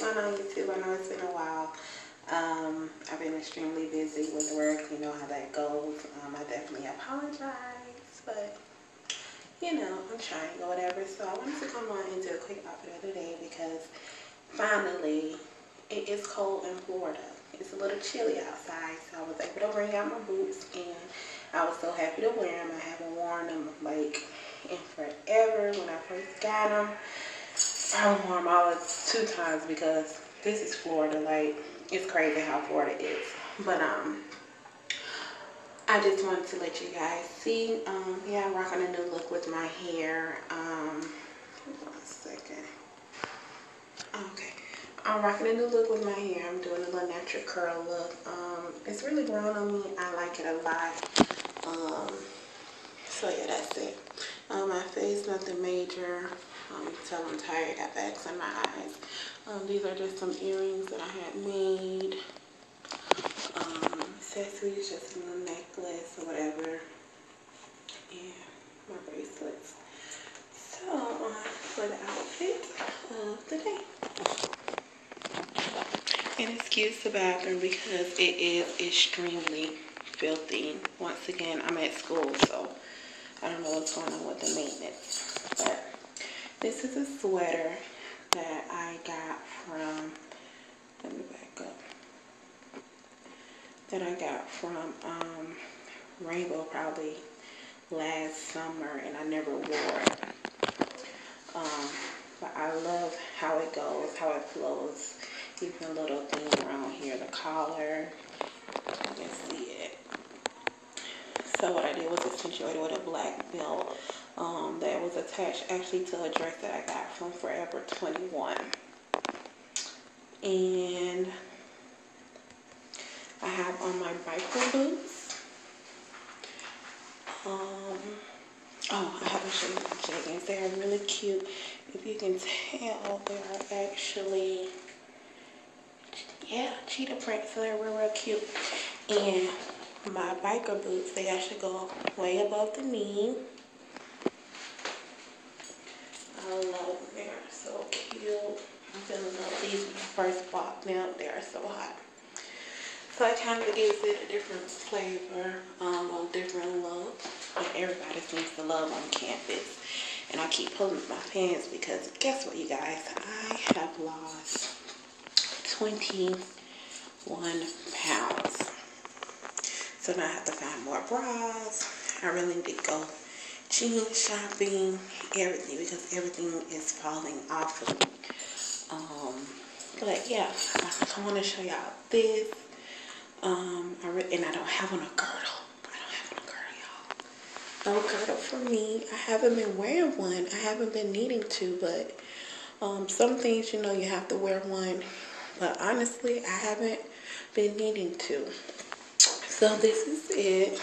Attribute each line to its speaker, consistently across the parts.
Speaker 1: going on YouTube? I know it's been a while. Um, I've been extremely busy with work. You know how that goes. Um, I definitely apologize, but you know, I'm trying or whatever. So I wanted to come on and do a quick update of the day because finally it is cold in Florida. It's a little chilly outside, so I was able to bring out my boots and I was so happy to wear them. I haven't worn them like in forever when I first got them. Them all two times because this is Florida. Like, it's crazy how Florida is. But, um, I just wanted to let you guys see. Um, yeah, I'm rocking a new look with my hair. Um, one second. Okay. I'm rocking a new look with my hair. I'm doing a little natural curl look. Um, it's really grown on me. I like it a lot. Um, so yeah, that's it. Um, my face, nothing major. Um, tell I'm tired. Got bags on my eyes. Um, these are just some earrings that I had made. Um, accessories, just a little necklace or whatever. And my bracelets. So, uh, for the outfit of the day. And excuse the bathroom because it is extremely filthy. Once again, I'm at school, so I don't know what's going on with the maintenance. But this is a sweater that I got from, let me back up, that I got from um, Rainbow probably last summer and I never wore it. Um, but I love how it goes, how it flows. Even a little thing around here, the collar. You can see it. So what I did was accentuate it with a black belt um, that was attached actually to a dress that I got from Forever 21. And I have on my biker boots. Um, oh, I haven't shown you the jeggings. They are really cute. If you can tell, they are actually, yeah, cheetah print. So they're real, real cute. And my biker boots, they actually go way above the knee. I love them. They're so cute. I'm feeling love these when Bought them. They are so hot. So it kind of gives it a different flavor, um, a different look. And everybody seems to love on campus. And I keep pulling my pants because guess what, you guys? I have lost 21 pounds. So now I have to find more bras. I really need to go jean shopping, everything, because everything is falling off of me. But yeah, I, I want to show y'all this. Um, I and I don't have on a girdle. I don't have on a girdle, y'all. No girdle for me. I haven't been wearing one. I haven't been needing to, but um, some things, you know, you have to wear one. But honestly, I haven't been needing to. So this is it.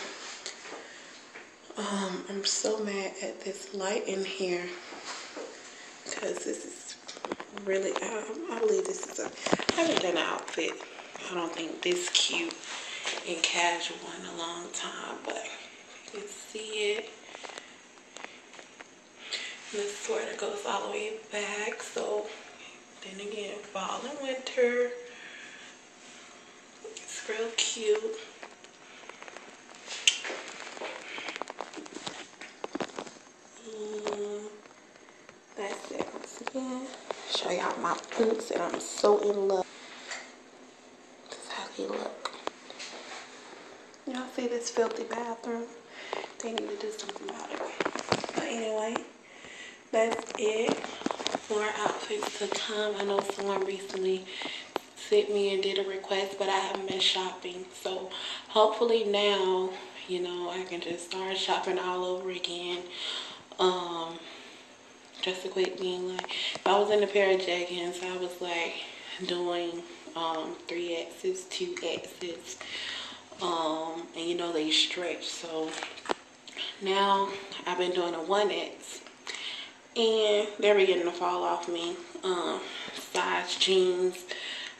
Speaker 1: Um, I'm so mad at this light in here because this is really, I, I believe this is a, I haven't done an outfit. I don't think this cute and casual in a long time, but you can see it. And the sweater goes all the way back, so then again, fall and winter. It's real cute. that's it once again. Show y'all my boots and I'm so in love. This is how they look. Y'all see this filthy bathroom? They need to do something about it. But anyway, that's it. More outfits to come. I know someone recently sent me and did a request, but I haven't been shopping. So hopefully now, you know, I can just start shopping all over again. Um, just a quick being like, if I was in a pair of jeggings, I was like doing um, 3X's, 2X's, um, and you know they stretch. So now I've been doing a 1X, and they're beginning to fall off me. Um, size jeans,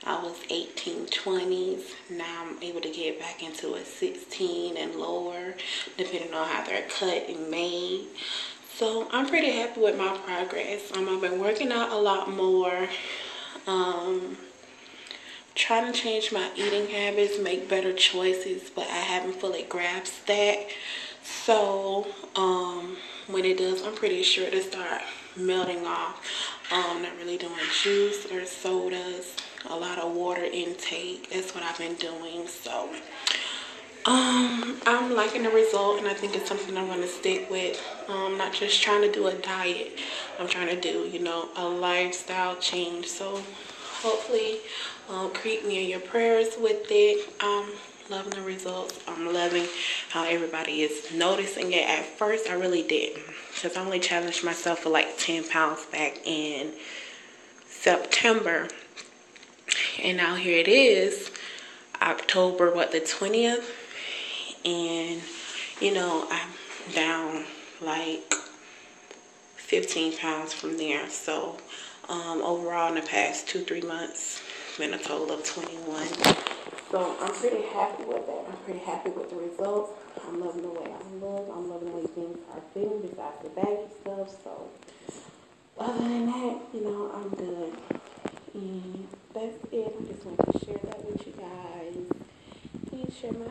Speaker 1: I was 18, 20s. Now I'm able to get back into a 16 and lower, depending on how they're cut and made. So I'm pretty happy with my progress. Um, I've been working out a lot more. Um, trying to change my eating habits, make better choices, but I haven't fully grasped that. So, um, when it does, I'm pretty sure to start melting off. Um, not really doing juice or sodas, a lot of water intake. That's what I've been doing. So, um, I'm liking the result, and I think it's something I'm going to stick with. Um, not just trying to do a diet. I'm trying to do, you know, a lifestyle change. So, hopefully, um, create me in your prayers with it. Um, loving the results. I'm loving how everybody is noticing it. At first, I really didn't because I only challenged myself for like 10 pounds back in September. And now here it is, October, what, the 20th? and you know I'm down like 15 pounds from there. So um, overall in the past two three months been a total of 21 so I'm pretty happy with that I'm pretty happy with the results. I'm loving the way I look I'm loving the way things are feeling besides the baggy stuff. So other than that you know I'm good. And that's it. I just wanted to share that with you guys. Please share my